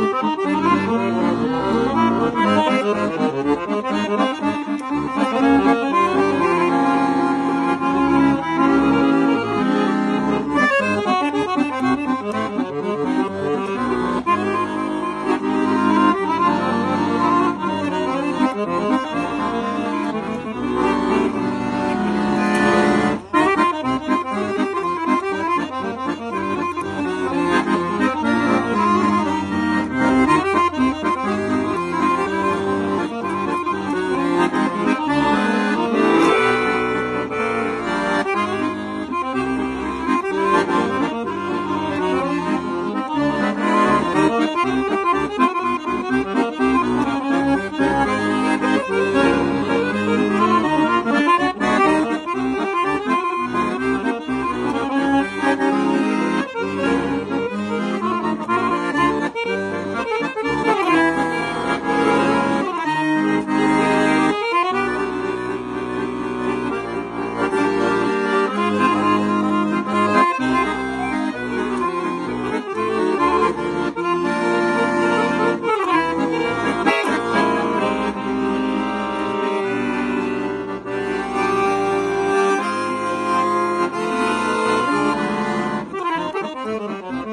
Música